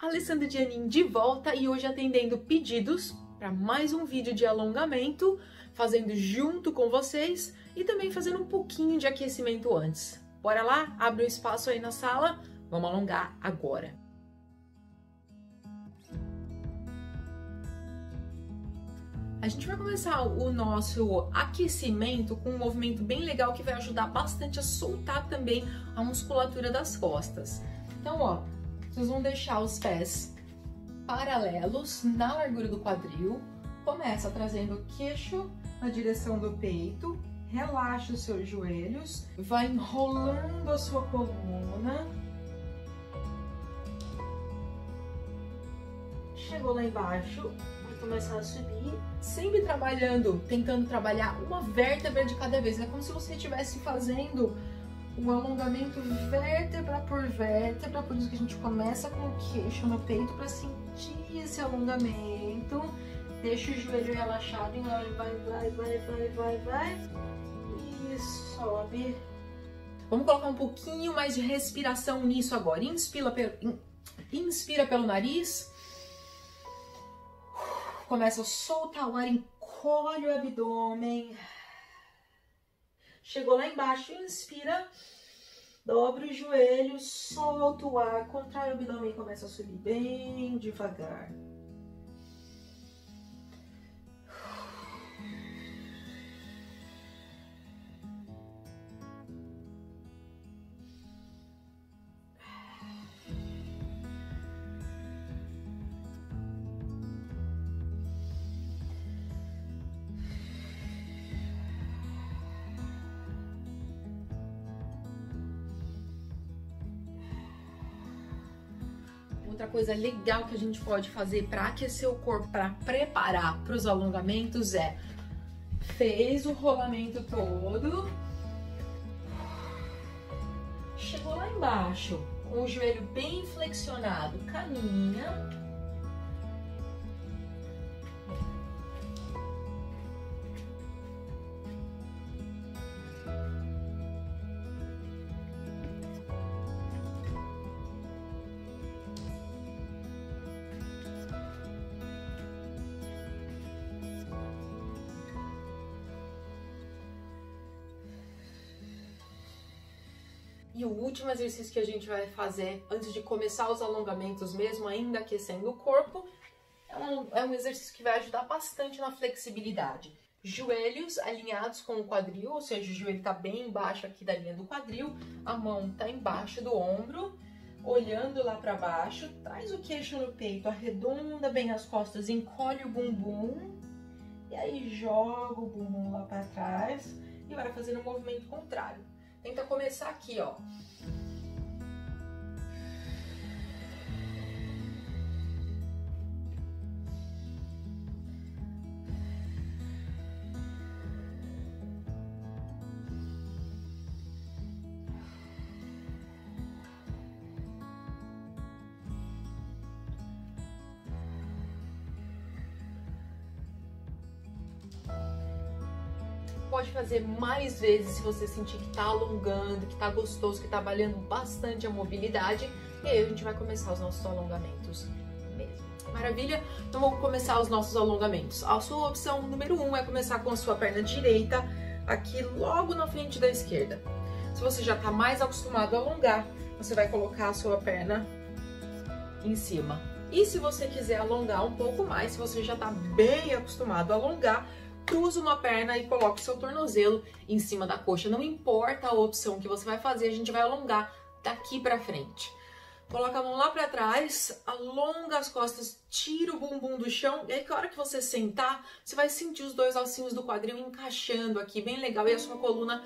Alessandra Dianin de volta e hoje atendendo pedidos para mais um vídeo de alongamento, fazendo junto com vocês e também fazendo um pouquinho de aquecimento antes. Bora lá? Abre um espaço aí na sala, vamos alongar agora. A gente vai começar o nosso aquecimento com um movimento bem legal que vai ajudar bastante a soltar também a musculatura das costas. Então, ó, vocês vão deixar os pés paralelos na largura do quadril. Começa trazendo o queixo na direção do peito. Relaxa os seus joelhos. Vai enrolando a sua coluna. Chegou lá embaixo, vai começar a subir. Sempre trabalhando, tentando trabalhar uma vértebra de cada vez. É como se você estivesse fazendo o alongamento vértebra por vértebra, por isso que a gente começa com o queixo no peito para sentir esse alongamento. Deixa o joelho relaxado e vai, vai, vai, vai, vai, vai, vai. E sobe. Vamos colocar um pouquinho mais de respiração nisso agora. Inspira, inspira pelo nariz. Começa a soltar o ar, encolhe o abdômen. Chegou lá embaixo, inspira, dobra os joelhos, solta o ar, contrai o abdômen e começa a subir bem devagar. Outra coisa legal que a gente pode fazer para aquecer o corpo, para preparar para os alongamentos é fez o rolamento todo, chegou lá embaixo, com o joelho bem flexionado, caminha último exercício que a gente vai fazer antes de começar os alongamentos mesmo, ainda aquecendo o corpo, é um, é um exercício que vai ajudar bastante na flexibilidade. Joelhos alinhados com o quadril, ou seja, o joelho está bem embaixo aqui da linha do quadril, a mão está embaixo do ombro, olhando lá para baixo, traz o queixo no peito, arredonda bem as costas, encolhe o bumbum, e aí joga o bumbum lá para trás e vai fazendo o movimento contrário. Tenta começar aqui, ó. Pode fazer mais vezes se você sentir que tá alongando, que tá gostoso, que tá trabalhando bastante a mobilidade. E aí a gente vai começar os nossos alongamentos mesmo. Maravilha? Então vamos começar os nossos alongamentos. A sua opção número um é começar com a sua perna direita, aqui logo na frente da esquerda. Se você já tá mais acostumado a alongar, você vai colocar a sua perna em cima. E se você quiser alongar um pouco mais, se você já tá bem acostumado a alongar, cruza uma perna e coloque seu tornozelo em cima da coxa. Não importa a opção que você vai fazer, a gente vai alongar daqui para frente. Coloca a mão lá para trás, alonga as costas, tira o bumbum do chão. E aí, que hora que você sentar, você vai sentir os dois ossinhos do quadril encaixando aqui, bem legal. E a sua coluna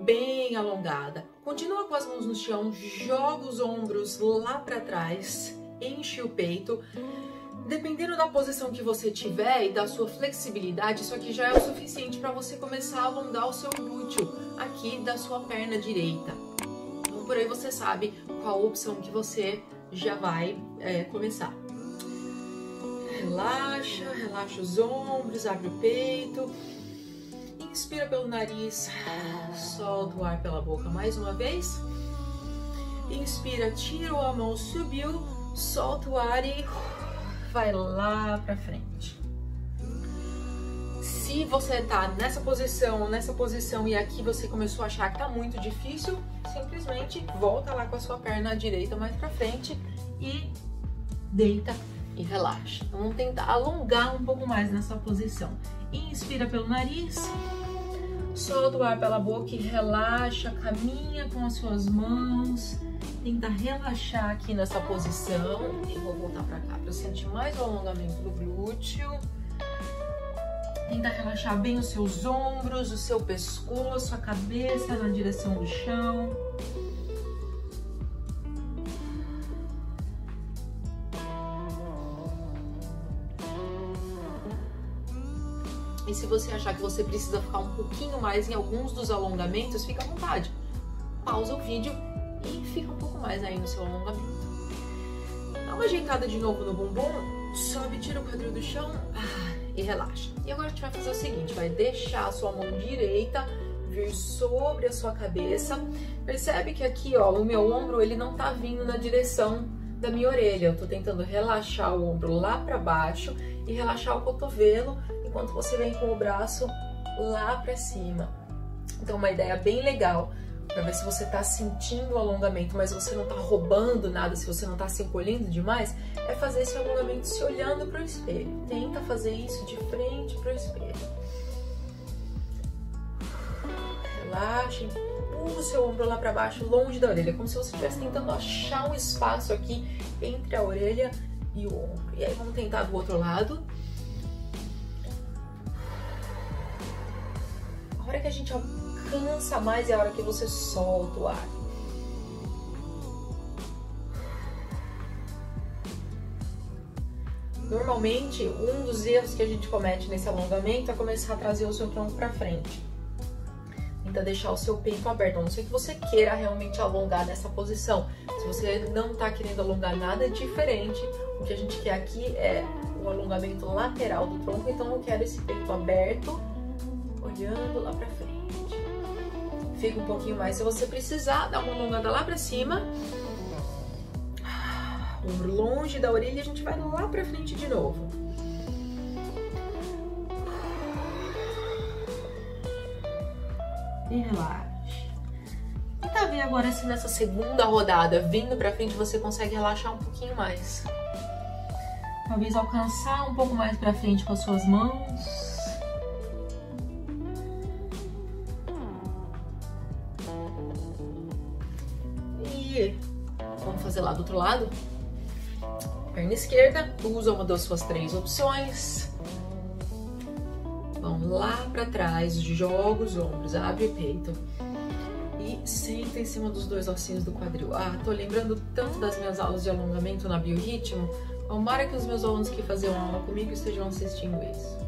bem alongada. Continua com as mãos no chão, joga os ombros lá para trás, enche o peito. Dependendo da posição que você tiver e da sua flexibilidade, isso aqui já é o suficiente para você começar a alongar o seu glúteo aqui da sua perna direita. Então, por aí você sabe qual opção que você já vai é, começar. Relaxa, relaxa os ombros, abre o peito. Inspira pelo nariz, solta o ar pela boca mais uma vez. Inspira, tira a mão, subiu, Solta o ar e vai lá pra frente. Se você tá nessa posição, nessa posição e aqui você começou a achar que tá muito difícil, simplesmente volta lá com a sua perna direita mais pra frente e deita e relaxa. Então vamos tentar alongar um pouco mais nessa posição. Inspira pelo nariz, solta o ar pela boca e relaxa, caminha com as suas mãos. Tenta relaxar aqui nessa posição. Eu vou voltar para cá para sentir mais o alongamento do glúteo. Tenta relaxar bem os seus ombros, o seu pescoço, a cabeça na direção do chão. E se você achar que você precisa ficar um pouquinho mais em alguns dos alongamentos, fica à vontade. Pausa o vídeo e fica um pouco mais aí no seu alongamento. Dá uma ajeitada de novo no bumbum, sobe, tira o quadril do chão ah, e relaxa. E agora a gente vai fazer o seguinte, vai deixar a sua mão direita vir sobre a sua cabeça. Percebe que aqui, ó, o meu ombro, ele não tá vindo na direção da minha orelha. Eu tô tentando relaxar o ombro lá para baixo e relaxar o cotovelo enquanto você vem com o braço lá para cima. Então, uma ideia bem legal para ver se você está sentindo o alongamento, mas você não está roubando nada, se você não está se encolhendo demais, é fazer esse alongamento se olhando para o espelho. Tenta fazer isso de frente para o espelho. Relaxa, empurra o seu ombro lá para baixo, longe da orelha, como se você estivesse tentando achar um espaço aqui entre a orelha e o ombro. E aí vamos tentar do outro lado. hora que a gente alcança mais é a hora que você solta o ar. Normalmente, um dos erros que a gente comete nesse alongamento é começar a trazer o seu tronco para frente. Tenta deixar o seu peito aberto, a não ser que você queira realmente alongar nessa posição. Se você não está querendo alongar nada diferente, o que a gente quer aqui é o alongamento lateral do tronco, então eu quero esse peito aberto olhando lá pra frente. Fica um pouquinho mais. Se você precisar, dá uma alongada lá pra cima. Longe da orelha, a gente vai lá pra frente de novo. E relaxa. Tenta ver agora se nessa segunda rodada, vindo pra frente, você consegue relaxar um pouquinho mais. Talvez alcançar um pouco mais pra frente com as suas mãos. Vamos fazer lá do outro lado. Perna esquerda, usa uma das suas três opções. Vamos lá para trás, joga os ombros, abre o peito. E senta em cima dos dois ossinhos do quadril. Ah, tô lembrando tanto das minhas aulas de alongamento na Biorritmo. Tomara que os meus alunos que faziam aula comigo estejam assistindo isso.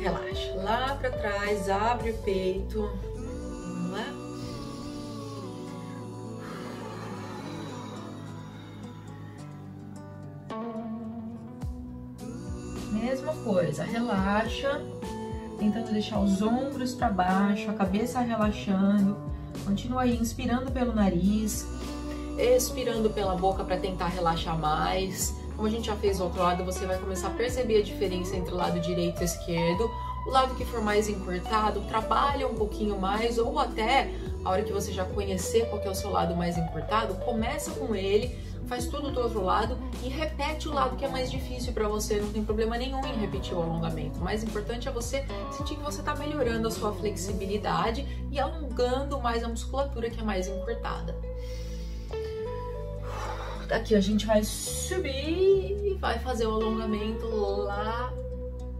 Relaxa. Lá para trás, abre o peito. Relaxa, tentando deixar os ombros para baixo, a cabeça relaxando. Continua aí inspirando pelo nariz, expirando pela boca para tentar relaxar mais. Como a gente já fez do outro lado, você vai começar a perceber a diferença entre o lado direito e esquerdo. O lado que for mais encurtado, trabalha um pouquinho mais, ou até a hora que você já conhecer qual é o seu lado mais encurtado, começa com ele faz tudo do outro lado e repete o lado que é mais difícil para você. Não tem problema nenhum em repetir o alongamento. O mais importante é você sentir que você está melhorando a sua flexibilidade e alongando mais a musculatura que é mais encurtada. Daqui a gente vai subir e vai fazer o alongamento lá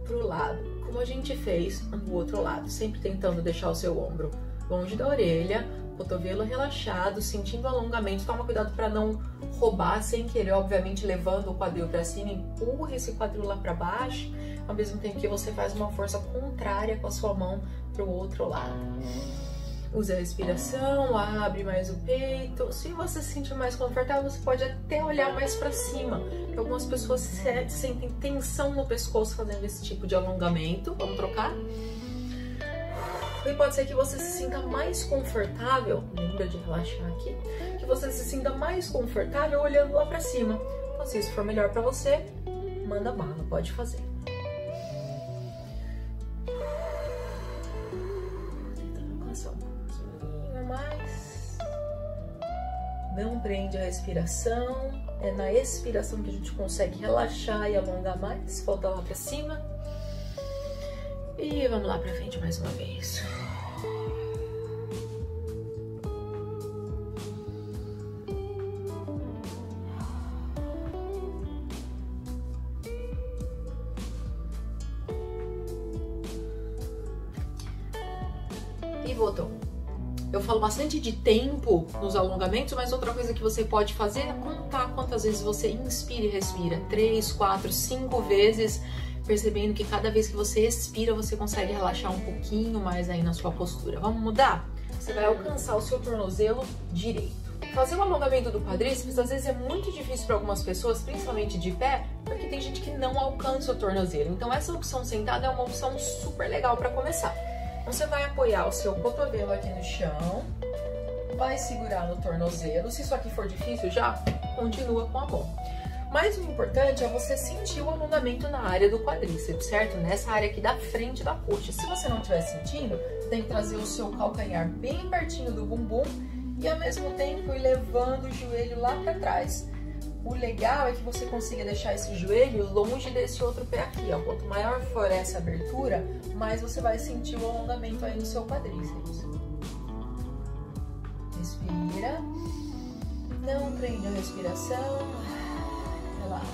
pro lado, como a gente fez no outro lado, sempre tentando deixar o seu ombro longe da orelha, cotovelo relaxado, sentindo alongamento. Toma cuidado para não roubar sem querer, obviamente levando o quadril para cima, empurra esse quadril lá para baixo, ao mesmo tempo que você faz uma força contrária com a sua mão para o outro lado. Usa a respiração, abre mais o peito. Se você se sentir mais confortável, você pode até olhar mais para cima. Algumas pessoas sentem tensão no pescoço fazendo esse tipo de alongamento. Vamos trocar? E pode ser que você se sinta mais confortável, lembra de relaxar aqui, que você se sinta mais confortável olhando lá para cima. Se isso for melhor para você, manda bala, pode fazer. Mais. Não prende a respiração. É na expiração que a gente consegue relaxar e alongar mais. Volta lá para cima. E vamos lá para frente mais uma vez. E voltou. Eu falo bastante de tempo nos alongamentos, mas outra coisa que você pode fazer é contar quantas vezes você inspira e respira. Três, quatro, cinco vezes, percebendo que cada vez que você expira, você consegue relaxar um pouquinho mais aí na sua postura. Vamos mudar? Você vai alcançar o seu tornozelo direito. Fazer o alongamento do quadríceps às vezes é muito difícil para algumas pessoas, principalmente de pé, porque tem gente que não alcança o tornozelo. Então essa opção sentada é uma opção super legal para começar. Você vai apoiar o seu cotovelo aqui no chão, vai segurar no tornozelo. Se isso aqui for difícil, já continua com a mão. Mas o importante é você sentir o alongamento na área do quadríceps, certo? Nessa área aqui da frente da coxa. Se você não estiver sentindo, tem que trazer o seu calcanhar bem pertinho do bumbum e ao mesmo tempo ir levando o joelho lá para trás. O legal é que você consiga deixar esse joelho longe desse outro pé aqui, ó. Quanto maior for essa abertura, mais você vai sentir o alongamento aí no seu quadríceps. Respira. Não prende a respiração. Relaxa.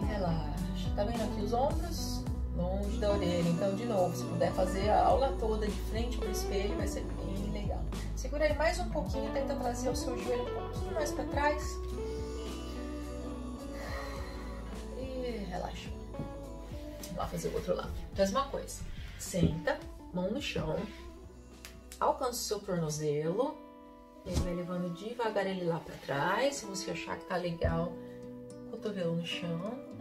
E relaxa. Tá vendo aqui os ombros? Longe da orelha. Então, de novo, se puder fazer a aula toda de frente pro espelho, vai ser bem legal. Segura aí mais um pouquinho, tenta trazer o seu joelho um pouquinho mais para trás. E relaxa. Vamos lá fazer o outro lado. Mesma coisa. Senta, mão no chão. Alcança o seu tornozelo. Ele vai levando devagar ele lá para trás. Se você achar que tá legal, cotovelo no chão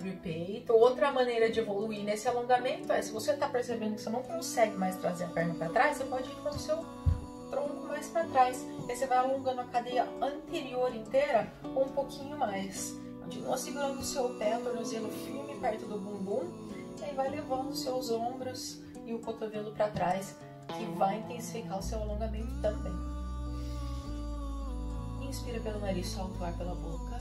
abre o peito. Outra maneira de evoluir nesse alongamento é, se você está percebendo que você não consegue mais trazer a perna para trás, você pode ir com o seu tronco mais para trás. Aí você vai alongando a cadeia anterior inteira um pouquinho mais. Continua segurando o seu pé, o tornozelo firme perto do bumbum. E aí vai levando os seus ombros e o cotovelo para trás, que vai intensificar o seu alongamento também. Inspira pelo nariz, solta o ar pela boca.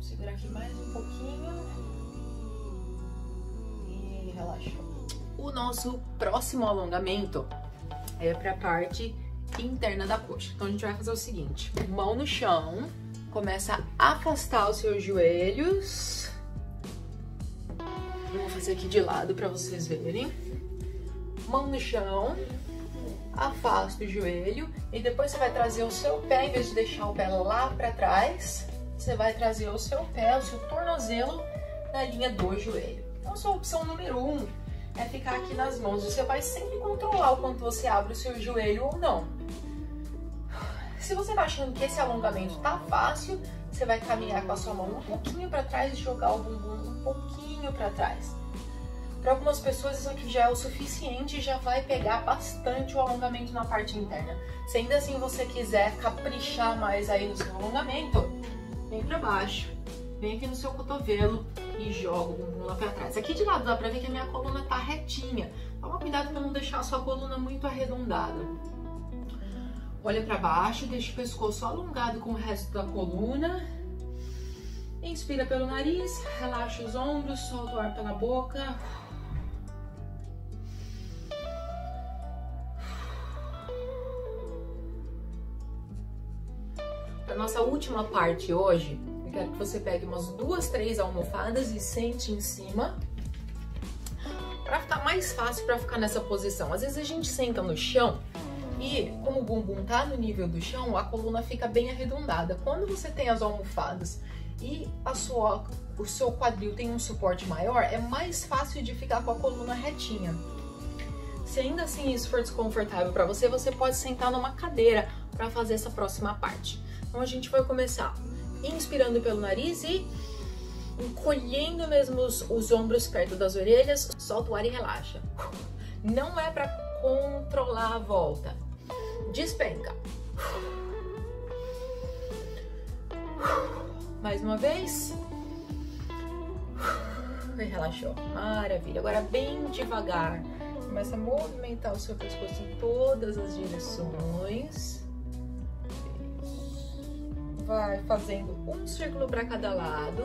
Segura aqui mais um pouquinho. E relaxa. O nosso próximo alongamento é para a parte interna da coxa. Então a gente vai fazer o seguinte: mão no chão, começa a afastar os seus joelhos. Eu vou fazer aqui de lado para vocês verem. Mão no chão, afasta o joelho e depois você vai trazer o seu pé, em vez de deixar o pé lá para trás, você vai trazer o seu pé, o seu tornozelo na linha do joelho. Então, sua opção número um é ficar aqui nas mãos. Você vai sempre controlar o quanto você abre o seu joelho ou não. Se você tá achando que esse alongamento tá fácil, você vai caminhar com a sua mão um pouquinho para trás e jogar o bumbum um pouquinho para trás. Para algumas pessoas isso aqui já é o suficiente e já vai pegar bastante o alongamento na parte interna. Se ainda assim você quiser caprichar mais aí no seu alongamento, vem para baixo, vem aqui no seu cotovelo e joga o bumbum lá para trás. Aqui de lado dá para ver que a minha coluna tá retinha. Toma cuidado para não deixar a sua coluna muito arredondada. Olha para baixo, deixa o pescoço alongado com o resto da coluna. Inspira pelo nariz, relaxa os ombros, solta o ar pela boca. Para nossa última parte hoje, eu quero que você pegue umas duas, três almofadas e sente em cima. Para ficar mais fácil para ficar nessa posição. Às vezes a gente senta no chão e como o bumbum tá no nível do chão, a coluna fica bem arredondada. Quando você tem as almofadas e a sua, o seu quadril tem um suporte maior, é mais fácil de ficar com a coluna retinha. Se ainda assim isso for desconfortável para você, você pode sentar numa cadeira para fazer essa próxima parte. Então a gente vai começar inspirando pelo nariz e encolhendo mesmo os, os ombros perto das orelhas, solta o ar e relaxa. Não é para controlar a volta. Despenca. Mais uma vez. E relaxou. Maravilha. Agora bem devagar. Começa a movimentar o seu pescoço em todas as direções. Vai fazendo um círculo para cada lado.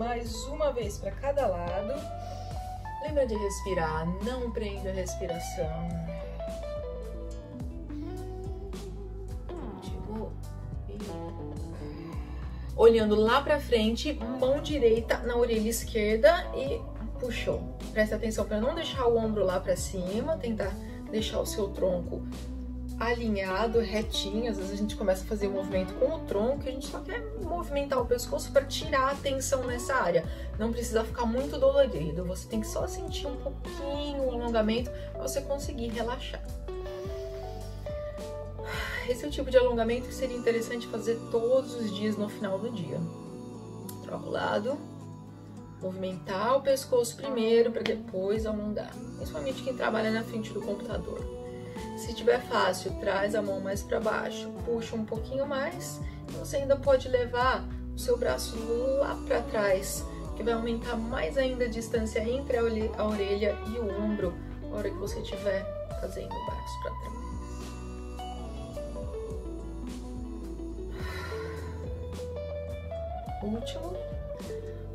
Mais uma vez para cada lado. Lembra de respirar, não prenda a respiração. Olhando lá para frente, mão direita na orelha esquerda e puxou. Presta atenção para não deixar o ombro lá para cima, tentar deixar o seu tronco alinhado, retinho. Às vezes a gente começa a fazer o movimento com o tronco e a gente só quer movimentar o pescoço para tirar a tensão nessa área. Não precisa ficar muito dolorido, você tem que só sentir um pouquinho o alongamento para você conseguir relaxar. Esse é o tipo de alongamento que seria interessante fazer todos os dias no final do dia. Troca o lado, movimentar o pescoço primeiro para depois alongar, principalmente quem trabalha na frente do computador. Se tiver fácil, traz a mão mais para baixo, puxa um pouquinho mais e você ainda pode levar o seu braço lá para trás, que vai aumentar mais ainda a distância entre a orelha e o ombro na hora que você estiver fazendo o braço para trás. Último.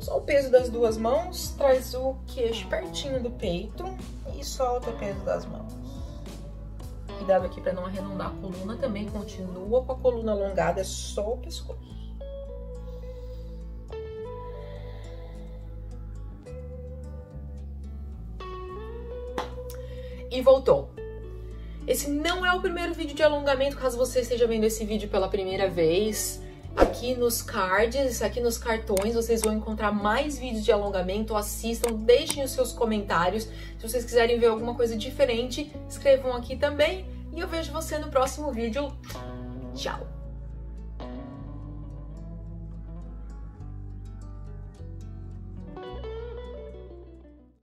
Só o peso das duas mãos, traz o queixo pertinho do peito e solta o peso das mãos. Cuidado aqui para não arredondar a coluna também. Continua com a coluna alongada, é só o pescoço. E voltou. Esse não é o primeiro vídeo de alongamento, caso você esteja vendo esse vídeo pela primeira vez. Aqui nos cards, aqui nos cartões, vocês vão encontrar mais vídeos de alongamento. Assistam, deixem os seus comentários. Se vocês quiserem ver alguma coisa diferente, escrevam aqui também. E eu vejo você no próximo vídeo. Tchau!